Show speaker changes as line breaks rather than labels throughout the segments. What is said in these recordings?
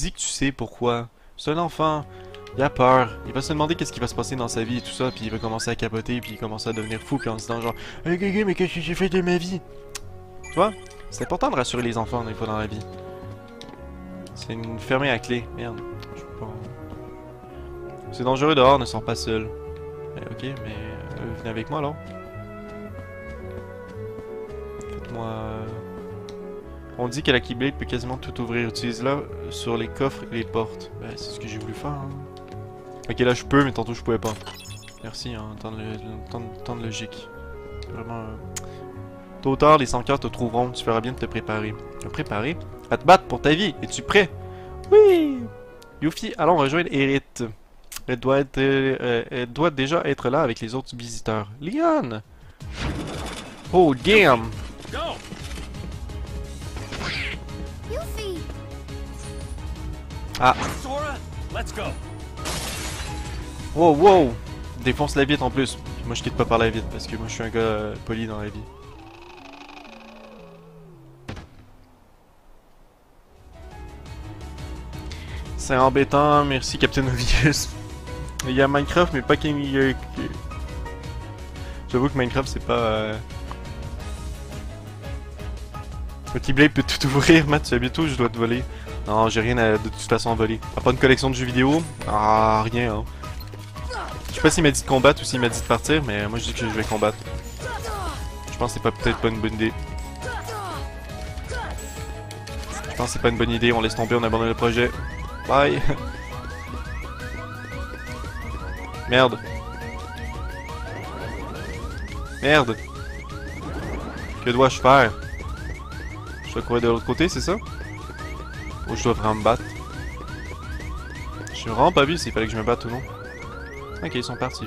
dis que tu sais pourquoi. C'est un enfant. Il a peur. Il va se demander qu'est-ce qui va se passer dans sa vie et tout ça, puis il va commencer à capoter, puis il commence à devenir fou, puis en disant genre Hey, Gugu, mais qu'est-ce que j'ai fait de ma vie Tu vois? C'est important de rassurer les enfants des fois dans la vie. C'est une fermée à clé. Merde. Je peux pas. C'est dangereux dehors, ne sors pas seul. Ok, mais euh, venez avec moi alors. Faites-moi. On dit que la Keyblade peut quasiment tout ouvrir. Utilise-la sur les coffres et les portes. Ben, c'est ce que j'ai voulu faire. hein. Ok, là je peux, mais tantôt je pouvais pas. Merci, hein, tant de, tant de- tant de logique. Vraiment. euh, Tôt ou tard, les 100 cœurs te trouveront. Tu feras bien de te préparer. Te préparer? À te battre pour ta vie. Es-tu prêt? Oui Yuffie, allons rejoindre Erith. Elle doit, être, euh, elle doit déjà être là avec les autres visiteurs. Leon Oh, damn
Go! Go!
Wow, wow Défonce la vitre en plus. Moi, je quitte pas par la vitre parce que moi, je suis un gars euh, poli dans la vie. C'est embêtant, merci Captain Obvious. Il y a Minecraft, mais pas King. J'avoue que Minecraft, c'est pas. Euh... Le Keyblade peut tout ouvrir, Matt, tu sais bientôt, je dois te voler. Non, j'ai rien à, de toute façon à voler. À part une collection de jeux vidéo. Ah, rien, hein. Je sais pas s'il m'a dit de combattre ou s'il m'a dit de partir, mais moi je dis que je vais combattre. Je pense que c'est pas peut-être pas une bonne idée. Je pense que c'est pas une bonne idée, on laisse tomber, on abandonne le projet. Bye! Merde. Merde. Que dois-je faire? Je dois courir de l'autre côté, c'est ça? Je dois vraiment me battre? Je suis vraiment pas vu s'il fallait que je me batte ou non. Ok, ils sont partis.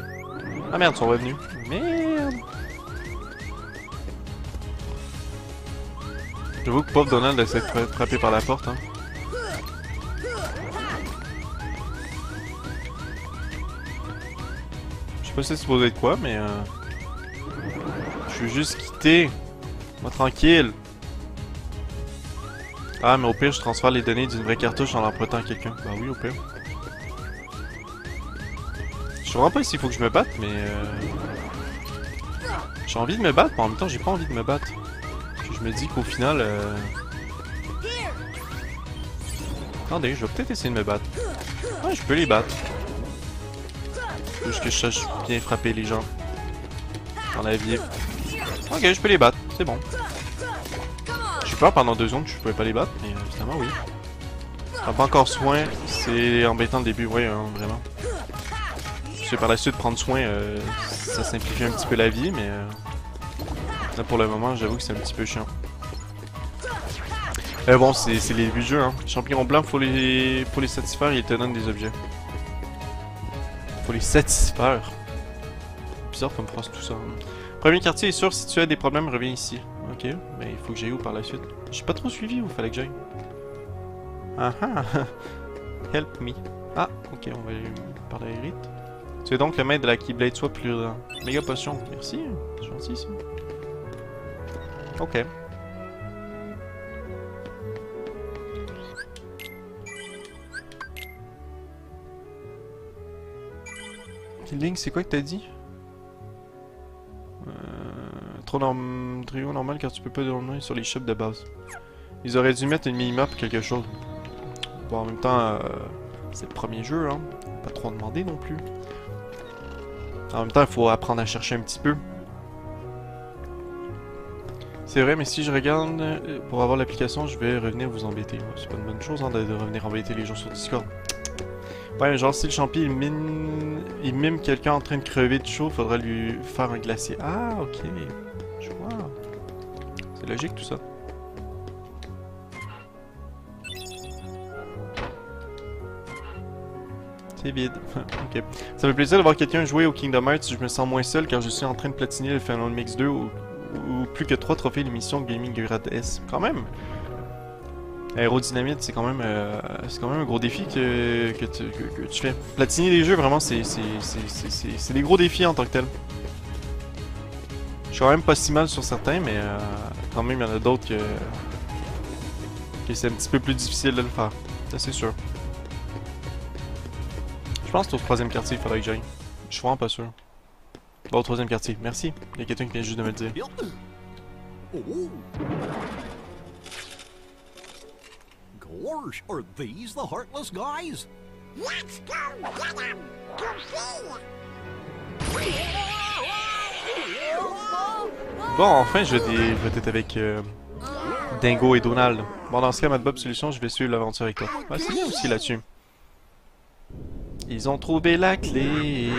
Ah merde, ils sont revenus. Merde. J'avoue que pauvre Donald essaie de fra- frapper par la porte. Hein. Je sais pas si c'est supposé être quoi, mais... Euh... Je suis juste quitté. Moi tranquille. Ah, mais au pire, je transfère les données d'une vraie cartouche en l'empruntant à quelqu'un. Bah oui, au pire. Je vraiment pas s'il faut que je me batte, mais... Euh... J'ai envie de me battre, mais en même temps, j'ai pas envie de me battre. Je me dis qu'au final... Euh... Attendez, je vais peut-être essayer de me battre. Ouais, je peux les battre. Juste que je sache bien frapper les gens. Dans la vie. Ok, je peux les battre, c'est bon. J'ai peur pendant deux secondes je pouvais pas les battre, mais euh, évidemment oui. Pas encore soin, c'est embêtant le début, ouais, hein, vraiment. Je sais par la suite prendre soin, euh, ça simplifie un petit peu la vie, mais euh, là pour le moment, j'avoue que c'est un petit peu chiant. Mais bon, c'est les débuts du jeu, hein. Champignons blancs, faut les, faut les satisfaire, ils te donnent des objets. Faut les satisfaire. Bizarre comme phrase tout ça. hein. Premier quartier est sûr, si tu as des problèmes, reviens ici. Ok, mais il faut que j'aille où par la suite? J'ai pas trop suivi où fallait que j'aille. Ah ah Help me. Ah, ok, on va aller à Eric. Tu es donc le maître de la Keyblade, sois plus. Méga potion, merci, c'est gentil ça. Ok. Link, c'est quoi que t'as dit? Trop trio normal car tu peux pas dormir sur les shops de base. Ils auraient dû mettre une minimap ou quelque chose. Bon, en même temps, euh, c'est le premier jeu, hein. Pas trop demander non plus. En même temps, il faut apprendre à chercher un petit peu. C'est vrai, mais si je regarde euh, pour avoir l'application, je vais revenir vous embêter. C'est pas une bonne chose hein, de, revenir embêter les gens sur Discord. Ouais, genre si le champi il mime, quelqu'un en train de crever de chaud, faudra lui faire un glacier. Ah, ok. C'est logique tout ça. C'est vide. ok. Ça fait plaisir de voir quelqu'un jouer au Kingdom Hearts. Je me sens moins seul car je suis en train de platiner le Final Mix 2 ou, plus que 3 trophées d'émission Gaming Grade S. Quand même! Aérodynamite, c'est quand même euh, c'est quand même un gros défi que, que, tu, fais. Platiner les jeux, vraiment, c'est des gros défis en tant que tel. Je suis quand même pas si mal sur certains, mais euh, quand même, il y en a d'autres que, c'est un petit peu plus difficile de le faire. Ça, c'est sûr. Je pense que au troisième quartier, il faudrait que j'aille. Je suis vraiment pas sûr. Bon, au troisième quartier. Merci. Il y a quelqu'un qui vient juste de me le dire.
Gorge, are these the heartless guys?
Let's!
Bon, enfin, je vais des- je vais être avec euh, Dingo et Donald. Bon, dans ce cas, Mad Bob Solution, je vais suivre l'aventure avec toi. Ouais, c'est bien aussi là-dessus. Ils ont trouvé la clé.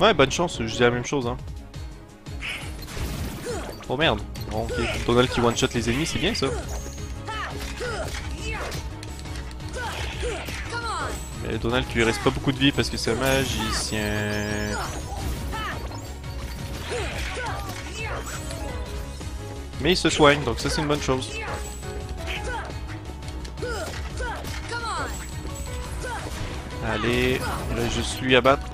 Ouais, bonne chance, je dis la même chose, hein. Oh merde. Donald qui one-shot les ennemis, c'est bien ça. Mais Donald qui lui reste pas beaucoup de vie parce que c'est un magicien. Mais il se soigne, donc ça c'est une bonne chose. Allez, là juste lui abattre.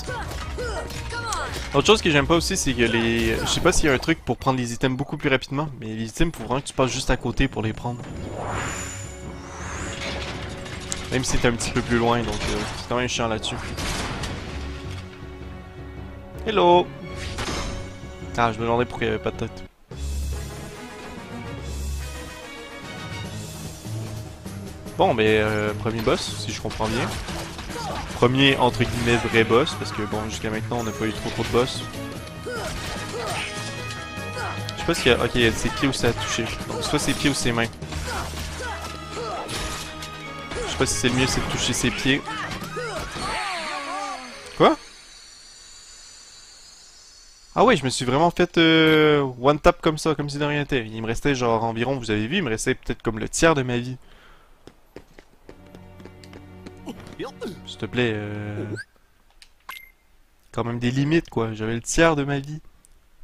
Autre chose que j'aime pas aussi, c'est que les... Je sais pas s'il y a un truc pour prendre les items beaucoup plus rapidement, mais les items, faut vraiment que tu passes juste à côté pour les prendre. Même si t'es un petit peu plus loin, donc euh, c'est quand même chiant là-dessus. Hello! Ah, je me demandais pourquoi il y avait pas de tête. Bon, mais euh, premier boss, si je comprends bien. Premier, entre guillemets, vrai boss, parce que bon, jusqu'à maintenant, on n'a pas eu trop trop de boss. Je sais pas s'il y a... Ok, ses pieds où ça a touché. Donc, soit ses pieds ou ses mains. Je sais pas si c'est le mieux, c'est de toucher ses pieds. Quoi? Ah ouais, je me suis vraiment fait euh, one tap comme ça, comme si de rien n'était. Il me restait genre environ, vous avez vu, il me restait peut-être comme le tiers de ma vie. S'il te plaît, euh... Quand même des limites, quoi. J'avais le tiers de ma vie.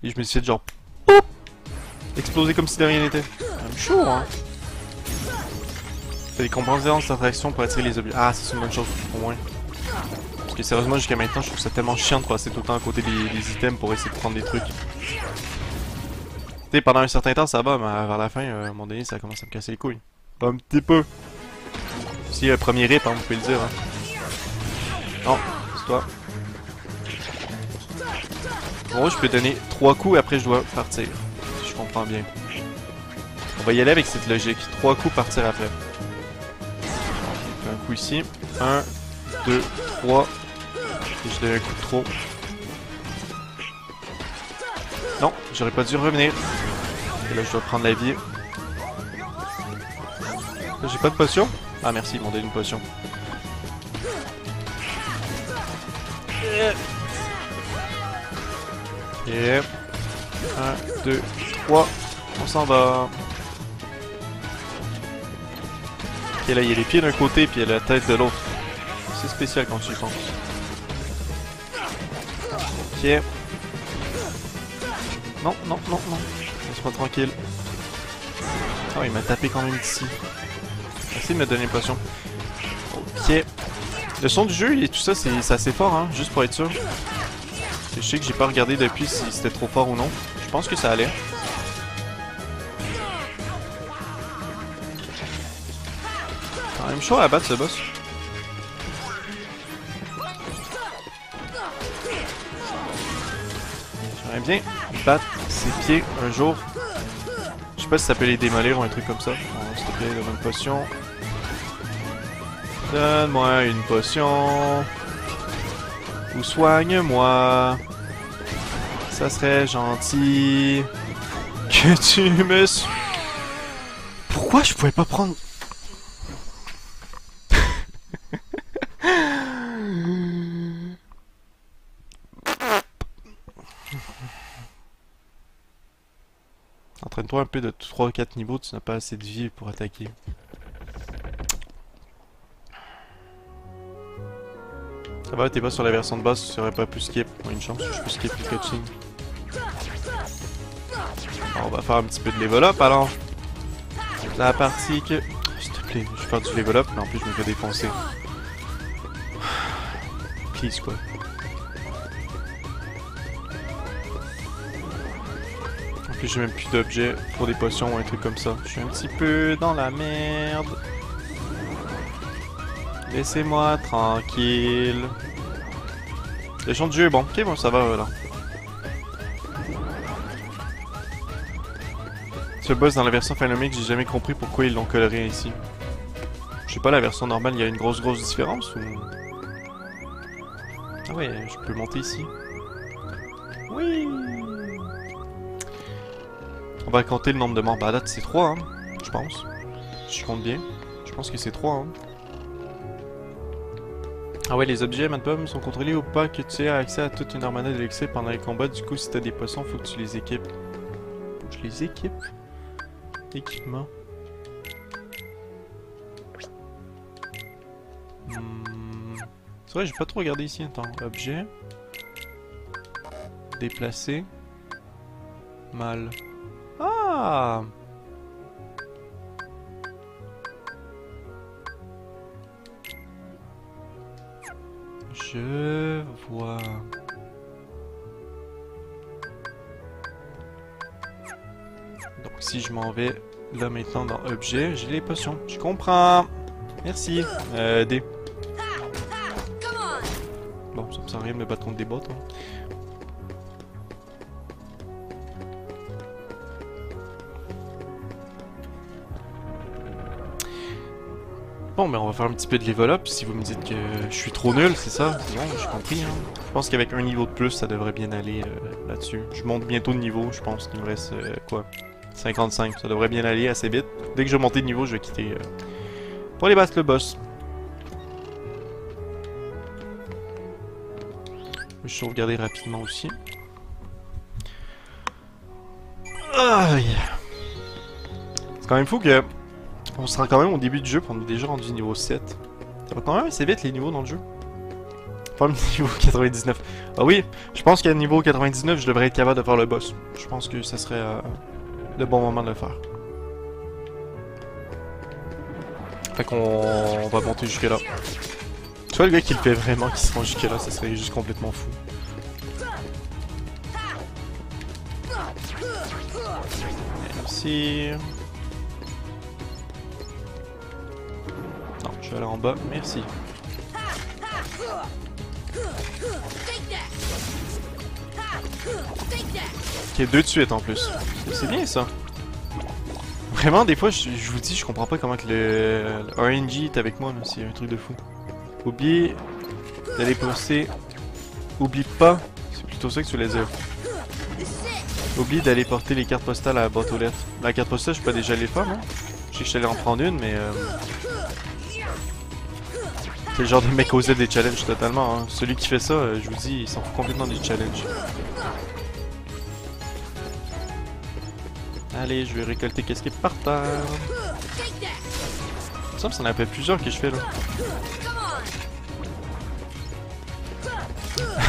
Et je me suis fait genre... Exploser comme si de rien n'était. Chaud, hein. Des compensations d'attraction pour attirer les objets. Ah, c'est une bonne chose, au moins. Parce que sérieusement, jusqu'à maintenant, je trouve ça tellement chiant de passer tout le temps à côté des, des items pour essayer de prendre des trucs. Tu sais, pendant un certain temps, ça va, mais vers la fin, euh, à un moment donné, ça commence à me casser les couilles. Un petit peu. Si, le premier rip, hein, vous pouvez le dire. Hein. Non, c'est toi. Bon, je peux donner trois coups, après je dois partir. Si je comprends bien. On va y aller avec cette logique. Trois coups, partir après. Ici. Un, deux, trois. Et je donne un trop. Non, j'aurais pas dû revenir. Et là, je dois prendre la vie. J'ai pas de potion? Ah merci, ils m'ont donné une potion. Et... 1, 2, 3, on s'en va. Ok, là, il y a les pieds d'un côté, puis il a la tête de l'autre. C'est spécial quand tu y penses. Ok. Non, non, non, non. Laisse-moi tranquille. Oh, il m'a tapé quand même ici. Merci de me donner une. Ok. Le son du jeu et tout ça, c'est assez fort, hein, juste pour être sûr. Je sais que j'ai pas regardé depuis si c'était trop fort ou non. Je pense que ça allait. Même chaud à battre ce boss. J'aimerais bien battre ses pieds un jour. Je sais pas si ça peut les démolir ou un truc comme ça. S'il te plaît, donne-moi une potion. Donne-moi une potion. Ou soigne-moi. Ça serait gentil. Que tu me... Pourquoi je pouvais pas prendre... Entraîne-toi un peu de 3-4 niveaux, tu n'as pas assez de vie pour attaquer. Ça va, t'es pas sur la version de base, tu serais pas pu skip. Bon, une chance, je peux skip le cutscene. Bon, on va faire un petit peu de level up alors. La partie que... S'il te plaît, je vais faire du level up, mais en plus je me fais défoncer. Please quoi. J'ai même plus d'objets pour des potions ou un truc comme ça. Je suis un petit peu dans la merde. Laissez-moi tranquille. Le champ de jeu bon. Ok, bon, ça va, voilà. Ce boss dans la version Phenomic, j'ai jamais compris pourquoi ils l'ont coloré ainsi. Je sais pas, la version normale, il y a une grosse grosse différence ou... Ah ouais, je peux monter ici. Oui va compter le nombre de morts. Bah date, c'est 3, hein, je pense. Je compte bien. Je pense que c'est 3, hein. Ah ouais, les objets, Madpom, sont contrôlés ou pas que tu aies accès à toute une armada d'élixir pendant les combats. Du coup, si t'as des poissons, faut que tu les équipes. Faut que je les équipe Équipement. Hmm. C'est vrai, j'ai pas trop regardé ici. Attends, objet. Déplacer. Mal. Ah Je vois. Donc si je m'en vais là maintenant dans objet, j'ai les potions. Je comprends. Merci. Euh, D. Bon, ça me sert à rien de me battre contre des bottes. hein. Mais on va faire un petit peu de level up. Si vous me dites que je suis trop nul, c'est ça? Bon, j'ai compris. Hein. Je pense qu'avec un niveau de plus, ça devrait bien aller euh, là-dessus. Je monte bientôt de niveau, je pense qu'il me reste euh, quoi? 55. Ça devrait bien aller assez vite. Dès que je vais monter de niveau, je vais quitter euh, pour aller battre le boss. Je vais sauvegarder rapidement aussi. Aïe. C'est quand même fou que on sera quand même au début du jeu, puis on est déjà rendu niveau 7. Ça va quand même assez vite les niveaux dans le jeu. Pas le niveau 99. Ah oui, je pense qu'à niveau 99, je devrais être capable de faire le boss. Je pense que ça serait euh, le bon moment de le faire. Fait qu'on on va monter jusque là. Tu vois le gars qui le fait vraiment, qui se rend jusque là, ça serait juste complètement fou. Merci. Vais aller en bas, merci. Ok, deux de suite en plus. C'est bien ça. Vraiment, des fois, je, vous dis, je comprends pas comment que le, RNG est avec moi, là. C'est un truc de fou. Oubliez d'aller poster. Oublie pas, c'est plutôt ça que tu voulais dire. Oublie d'aller porter les cartes postales à la boîte aux lettres. La carte postale, je peux déjà les faire, non? Je sais que je allé en prendre une, mais... Euh... C'est le genre de mec osé des challenges totalement. Hein. Celui qui fait ça, euh, je vous dis, il s'en fout complètement des challenges. Allez, je vais récolter qu'est-ce qui est par terre. Il me semble ça en a fait plusieurs que je fais là.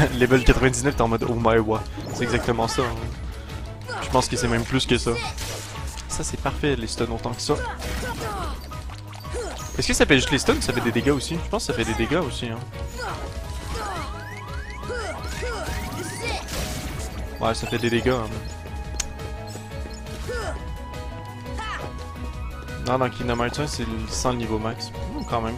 Level 99, t'es en mode oh my god. C'est exactement ça. hein. Je pense que c'est même plus que ça. Ça, c'est parfait, les stuns autant que ça. Est-ce que ça fait juste les stuns ça fait des dégâts aussi Je pense que ça fait des dégâts aussi. Hein. Ouais, ça fait des dégâts. hein. Non, dans Kingdom Hearts 1, c'est sans le niveau max. Ouh, quand même.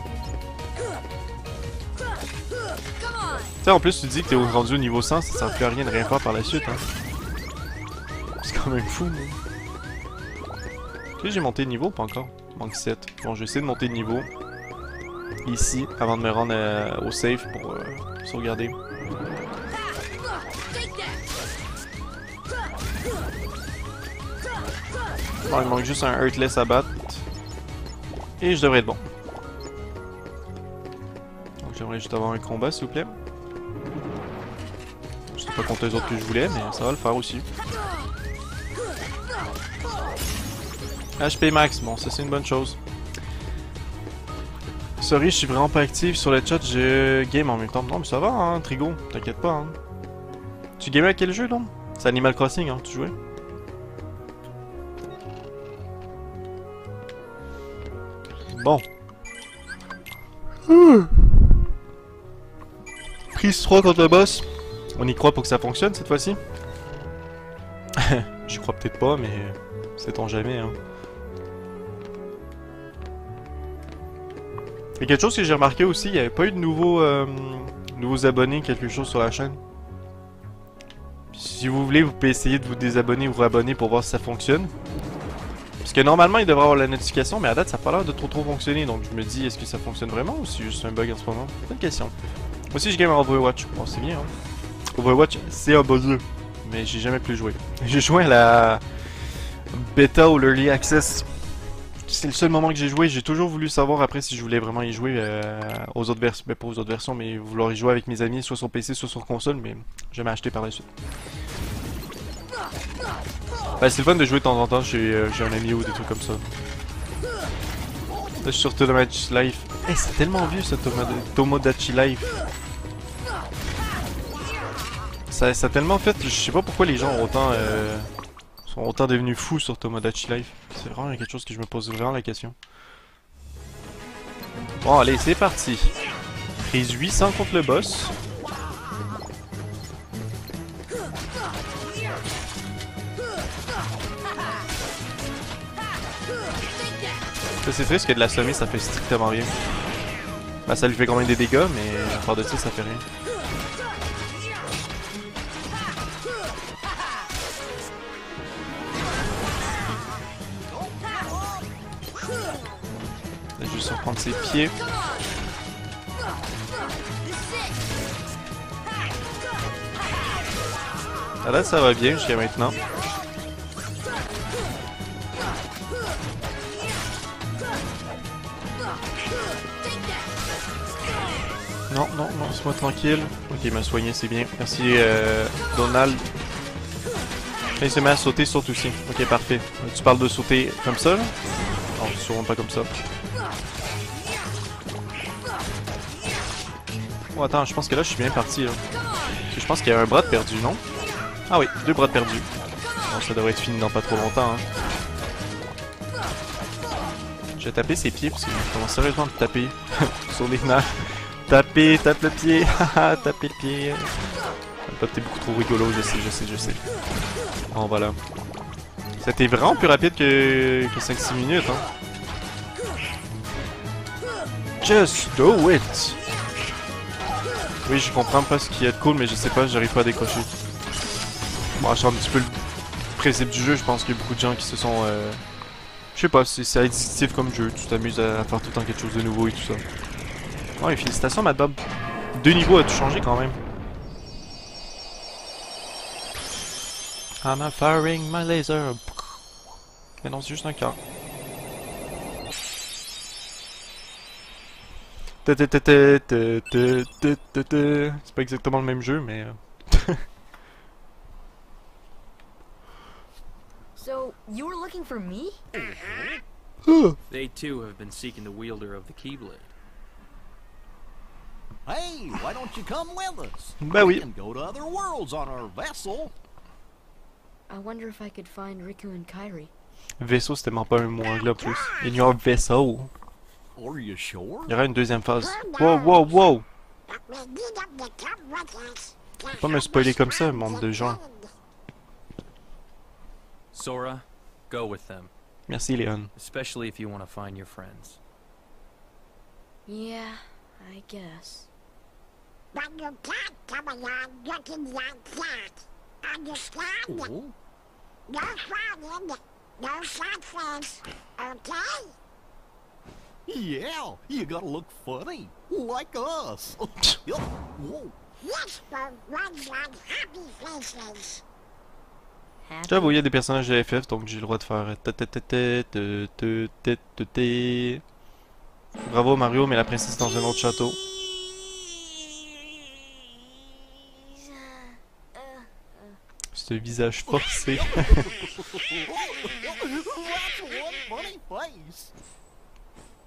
Tu en plus, tu dis que t'es rendu au niveau 100, ça sert plus à rien de rien faire par la suite. Hein. C'est quand même fou. hein. Est-ce que j'ai monté de niveau pas encore manque 7. Bon, je vais essayer de monter de niveau. Ici, avant de me rendre euh, au safe pour euh, sauvegarder. Bon, il manque juste un Heartless à battre. Et je devrais être bon. Donc j'aimerais juste avoir un combat s'il vous plaît. C'était pas contre les autres que je voulais, mais ça va le faire aussi. HP max, bon ça c'est une bonne chose. Sorry, je suis vraiment pas actif sur le chat, je game en même temps. Non mais ça va hein, Trigo, t'inquiète pas hein. Tu gamais à quel jeu là C'est Animal Crossing hein, tu jouais? Bon. Prise 3 contre le boss. On y croit pour que ça fonctionne cette fois-ci J'y crois peut-être pas, mais sait-on jamais, hein. Et quelque chose que j'ai remarqué aussi, il n'y avait pas eu de nouveaux, euh, nouveaux abonnés, quelque chose sur la chaîne. Si vous voulez, vous pouvez essayer de vous désabonner ou vous abonner pour voir si ça fonctionne. Parce que normalement, il devrait avoir la notification, mais à date, ça n'a pas l'air de trop trop fonctionner. Donc je me dis, est-ce que ça fonctionne vraiment ou c'est juste un bug en ce moment? Bonne question. Moi aussi, je game à Overwatch. Bon, c'est bien, hein. Overwatch, c'est un beau jeu. Mais j'ai jamais pu jouer. J'ai joué à la bêta ou l'early access. C'est le seul moment que j'ai joué. J'ai toujours voulu savoir après si je voulais vraiment y jouer euh, aux autres versions. Ben, pas aux autres versions, mais vouloir y jouer avec mes amis, soit sur PC, soit sur console. Mais jamais acheté par la suite. Ben, c'est le fun de jouer de temps en temps chez euh, j'ai un ami ou des trucs comme ça. Là, je suis sur Tomodachi Life. Eh, c'est tellement vieux ce Tomoda- Tomodachi Life. Ça, ça a tellement fait, je sais pas pourquoi les gens ont autant, euh, sont autant devenus fous sur Tomodachi Life. C'est vraiment quelque chose que je me pose vraiment la question. Bon, allez, c'est parti. Prise 800 contre le boss. C'est triste que de la semer, ça fait strictement rien. Bah, ça lui fait quand même des dégâts, mais à part de ça, ça fait rien. Reprendre ses pieds. Ah, là, ça va bien jusqu'à maintenant. Non, non, non, laisse-moi tranquille. Ok, il m'a soigné, c'est bien. Merci, euh, Donald. Il se met à sauter, saute aussi. Ok, parfait. Tu parles de sauter comme ça, là? Non, sûrement pas comme ça. Oh, attends, je pense que là, je suis bien parti, là. Je pense qu'il y a un bras de perdu, non? Ah oui, deux bras de perdu. Bon, ça devrait être fini dans pas trop longtemps, hein. Je vais taper ses pieds, parce qu'il commence sérieusement à me taper sur les nerfs. Taper, tape le pied, haha, taper le pied. Peut beaucoup trop rigolo, je sais, je sais, je sais. Bon, voilà. C'était vraiment plus rapide que, que 5-6 minutes, hein. Just do it! Oui, je comprends pas ce qui est cool, mais je sais pas, j'arrive pas à décrocher. Bon, je sais un petit peu le principe du jeu, je pense qu'il y a beaucoup de gens qui se sont... Euh... Je sais pas, c'est c'est addictif comme jeu, tu t'amuses à faire tout le temps quelque chose de nouveau et tout ça. Ouais, félicitations, Mad Bob. Deux niveaux à tout changer quand même? I'm firing my laser. Mais non, c'est juste un cœur. C'est pas exactement le même jeu, mais. euh,
So, you were looking for me?
They too have been seeking the wielder of the Keyblade.
Hey, why don't you come with us? We
oui.
can go to other worlds on our vessel.
I wonder if I could find Riku and Kairi.
Vaisseau, c'était tellement pas un mot anglais en plus. In your vessel.
Are you sure?
Il y aura une deuxième phase. Wow, wow, wow! Faut pas me spoiler comme ça, monde de gens.
Sora, go with them,
Merci, Léon.
especially if you want to find your friends.
Yeah, I guess.
But you can't come along looking like that. Understand?
Oh,
No okay?
Yeah, you gotta look funny, like us.
J'avoue, il y a des personnages de FF, donc j'ai le droit de faire Bravo Mario, mais la princesse dans un autre château. Ce visage forcé.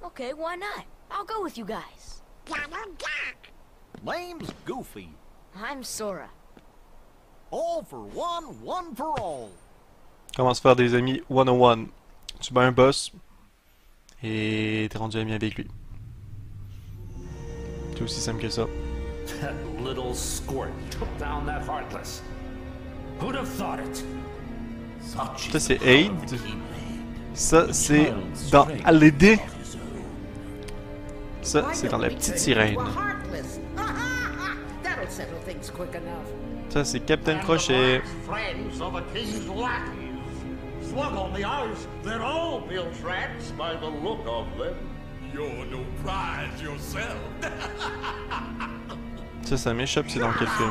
Okay, why not? I'll go with you guys.
Name's Goofy.
I'm Sora.
All for one, one for all.
Comment se faire des amis 101. Tu bats un boss et t'es rendu ami avec lui. C'est aussi simple que ça.
That little squirt took down that Heartless. Who'd have thought it?
Ça, c'est Aid. Ça, c'est dans Alédé. Ça, c'est dans la petite sirène. Ça, c'est Captain Crochet.
friends of a king's lackeys. Slug on the ice, they're all built rats by the look of them.
You're no prize yourself.
Ça, ça m'échappe, c'est dans quel film?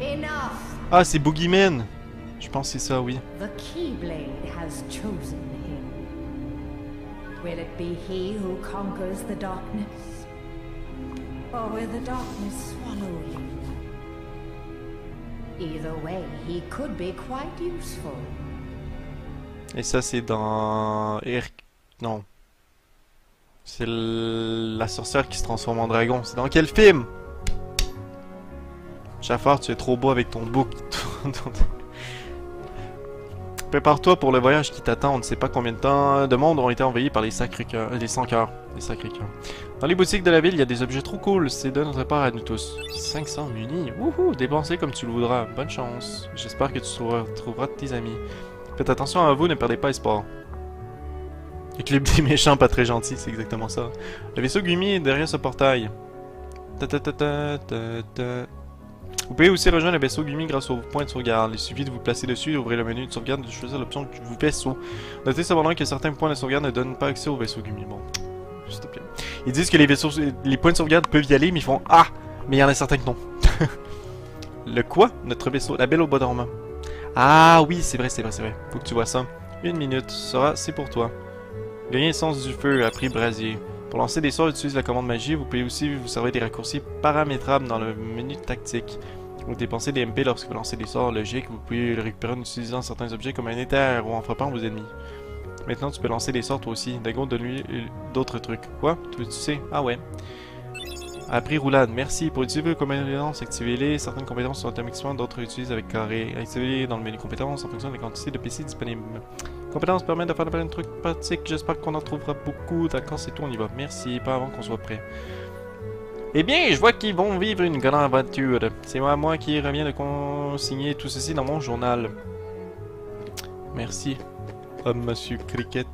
Enough.
Ah, c'est Boogeyman Je pense que c'est ça, oui.
The Keyblade has chosen. Will it be he who conquers the darkness? Or will the darkness swallow him? Either way, he could be quite useful.
Et ça, c'est dans... Non. C'est la sorcière qui se transforme en dragon. C'est dans quel film? Jafar, tu es trop beau avec ton bouc. Prépare-toi pour le voyage qui t'attend. On ne sait pas combien de temps de monde ont été envahis par les sacrés cœurs. Les 100 cœurs. Les sacrés cœurs. Dans les boutiques de la ville, il y a des objets trop cool. C'est de notre part à nous tous. 500 munis. Wouhou! Dépensez comme tu le voudras. Bonne chance. J'espère que tu trouveras, trouveras tes amis. Faites attention à vous, ne perdez pas espoir. Équilibre des méchants, pas très gentil, c'est exactement ça. Le vaisseau Gumi est derrière ce portail. Ta ta ta ta ta ta. Vous pouvez aussi rejoindre le vaisseau Gumi grâce au point de sauvegarde. Il suffit de vous placer dessus, d'ouvrir le menu de sauvegarde de choisir l'option du vaisseau. Notez cependant que certains points de sauvegarde ne donnent pas accès au vaisseau Gumi. Bon, s'il te plaît. Ils disent que les vaisseaux, les points de sauvegarde peuvent y aller, mais ils font Ah Mais il y en a certains que non. le quoi? Notre vaisseau, la belle au bois dormant. Ah oui, c'est vrai, c'est vrai, c'est vrai. Faut que tu vois ça. Une minute, sera, c'est pour toi. Gagner sens du feu, appris brasier. Pour lancer des sorts, utilise la commande magie. Vous pouvez aussi vous servir des raccourcis paramétrables dans le menu tactique. Vous dépensez des MP lorsque vous lancez des sorts logiques. Vous pouvez le récupérer en utilisant certains objets comme un éther ou en frappant vos ennemis. Maintenant, tu peux lancer des sorts toi aussi. Dagon, donne-lui euh, d'autres trucs. Quoi? Tu sais? Ah ouais. Appris roulade, merci. Pour utiliser vos compétences, activez-les. Certaines compétences sont automatiquement, d'autres utilisent avec carré. Activez-les dans le menu compétences en fonction de la quantité de PC disponible. Compétences permettent de faire plein de trucs pratiques. J'espère qu'on en trouvera beaucoup. D'accord, c'est tout, on y va. Merci, pas avant qu'on soit prêt. Eh bien, je vois qu'ils vont vivre une grande aventure. C'est moi, qui reviens de consigner tout ceci dans mon journal. Merci, monsieur Cricket.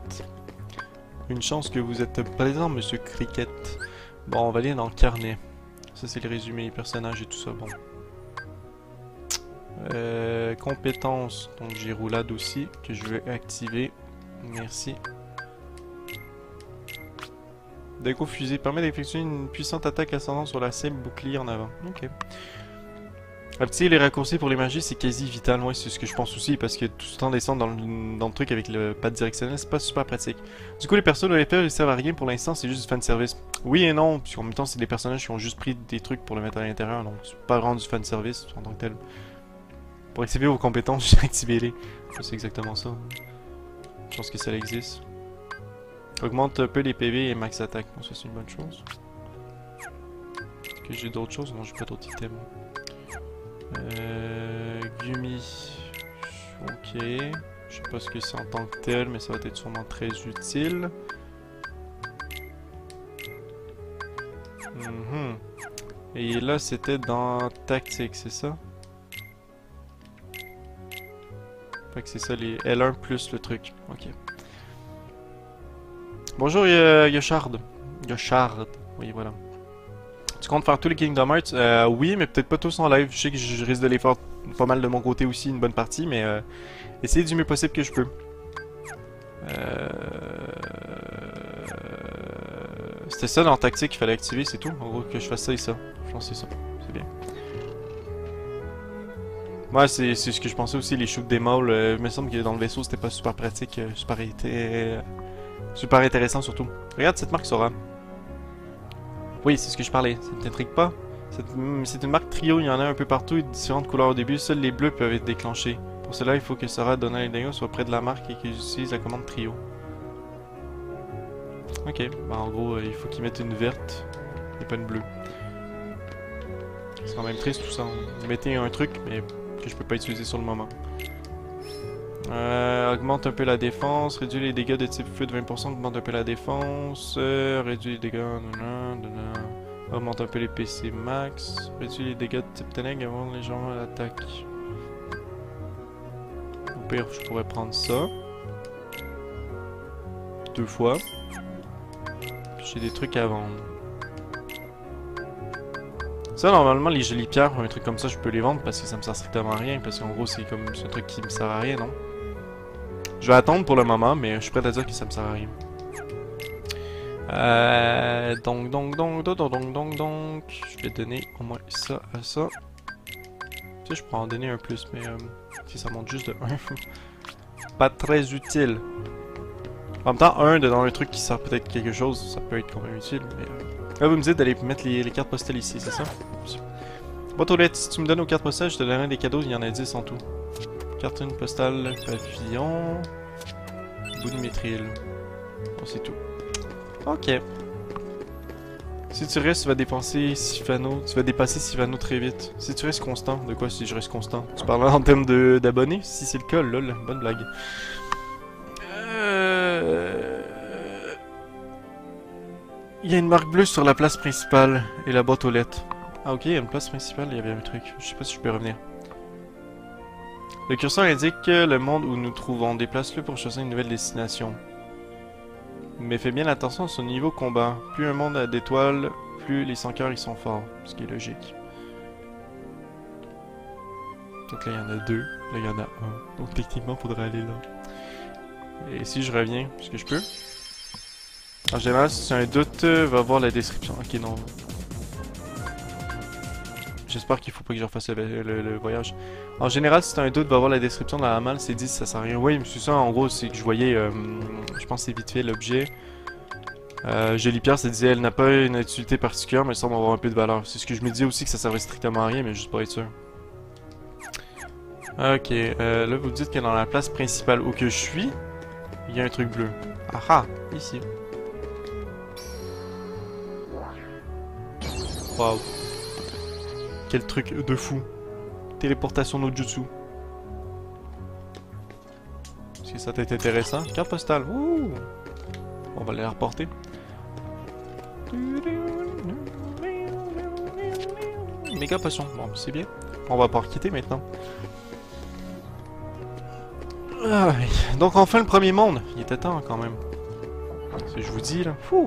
Une chance que vous êtes présent, monsieur Cricket. Bon, on va aller dans le carnet. Ça, c'est le résumé des personnages et tout ça. Bon. Euh, compétences. Donc, j'ai roulade aussi, que je vais activer. Merci. Déco fusée permet d'effectuer une puissante attaque ascendante sur la cible bouclier en avant. Ok. Activer les raccourcis pour les magies, c'est quasi vital. Moi, c'est ce que je pense aussi, parce que tout le temps descendre dans le, dans le truc avec le pad directionnel, c'est pas super pratique. Du coup, les personnes de l'effet, ils servent à rien pour l'instant, c'est juste du fan service. Oui et non, puisqu'en même temps, c'est des personnages qui ont juste pris des trucs pour le mettre à l'intérieur, donc c'est pas vraiment du fan service en tant que tel. Pour activer vos compétences, activez-les. C'est exactement ça. Je pense que ça existe. Augmente un peu les PV et max attaque. Bon, ça, c'est une bonne chose. Est-ce que j'ai d'autres choses? Non, j'ai pas d'autres items. Euh, Gumi. Ok. Je sais pas ce que c'est en tant que tel, mais ça va être sûrement très utile. Mhm. Et là, c'était dans tactique, c'est ça? Fait que c'est ça, les L1 plus le truc. Ok. Bonjour euh, Yoshard. Yoshard. Oui, voilà. Tu comptes faire tous les Kingdom Hearts? Euh, Oui, mais peut-être pas tous en live. Je sais que je risque de les faire pas mal de mon côté aussi, une bonne partie, mais euh, essayer du mieux possible que je peux. Euh... C'était ça dans tactique qu'il fallait activer, c'est tout? En gros, que je fasse ça et ça. Je pense que c'est ça. C'est bien. Ouais, c'est ce que je pensais aussi, les shoots des mâles. Euh, il me semble que dans le vaisseau, c'était pas super pratique, super, été- super intéressant surtout. Regarde cette marque Sora. Oui, c'est ce que je parlais. Ça ne t'intrigue pas? C'est mm, c'est une marque trio, il y en a un peu partout différentes couleurs au début. Seuls les bleus peuvent être déclenchés. Pour cela, il faut que Sora Donna et Dayo soient près de la marque et qu'ils utilisent la commande trio. Ok, bah en gros, euh, il faut qu'ils mettent une verte et pas une bleue. C'est quand même triste tout ça. Mettez un truc, mais que je peux pas utiliser sur le moment. Euh, augmente un peu la défense, réduit les dégâts de type feu de 20%, augmente un peu la défense, euh, réduit les dégâts, augmente un peu les PC max, réduit les dégâts de type ténèbres avant légèrement l'attaque. Vous pire, je pourrais prendre ça. Deux fois. J'ai des trucs à vendre. Ça, normalement, les jolies pierres un truc comme ça, je peux les vendre parce que ça me sert strictement à rien. Parce qu'en gros, c'est comme un truc qui me sert à rien, non? Je vais attendre pour le moment, mais je suis prêt à dire que ça me sert à rien. Euh, donc, donc, donc, donc, donc, donc, donc, je vais donner au moins ça à ça. Tu sais, je pourrais en donner un plus, mais euh, si ça monte juste de 1, pas très utile. En même temps, un dans un truc qui sert peut-être quelque chose, ça peut être quand même utile, mais... Là, vous me dites d'aller mettre les, cartes postales ici, c'est ça? Boîte aux lettres, si tu me donnes aux cartes postales, je te donnerai des cadeaux, il y en a 10 en tout. Cartune postale, pavillon... Bout de. Bon, c'est tout. Ok. Si tu restes, tu vas dépenser Sifano. Tu vas dépasser Sifano très vite. Si tu restes constant, de quoi si je reste constant? Tu parles en termes d'abonnés? Si c'est le cas, lol, bonne blague. Euh... Il y a une marque bleue sur la place principale et la boîte aux lettres. Ah ok, il y a une place principale, il y avait un truc. Je sais pas si je peux revenir. Le curseur indique le monde où nous trouvons. Déplace-le pour choisir une nouvelle destination. Mais fais bien attention à son niveau combat. Plus un monde a d'étoiles, plus les 100 cœurs ils sont forts. Ce qui est logique. Donc là il y en a deux, là il y en a un. Donc techniquement faudrait aller là. Et si je reviens, est-ce que je peux? En général, si tu as un doute, euh, va voir la description. Ok, non. J'espère qu'il faut pas que je refasse le voyage. En général, si t'as un doute, va voir la description de la malle, c'est dit ça sert à rien. Oui, mais c'est ça, en gros, c'est que je voyais, euh, je pense c'est vite fait l'objet. Euh, Jolie Pierre, ça disait, elle n'a pas une utilité particulière, mais elle semble avoir un peu de valeur. C'est ce que je me disais aussi que ça servait strictement à rien, mais juste pour être sûr. Ok, euh, là vous dites que dans la place principale où que je suis, il y a un truc bleu. Ah ah, ici. Wow. Quel truc de fou. Téléportation no jutsu. Que ça être intéressant? Carte postale! On va la reporter. Méga potion, bon c'est bien. On va pouvoir quitter maintenant. Ah, Donc enfin le premier monde. Il était temps quand même. Que je vous dis là. Fou!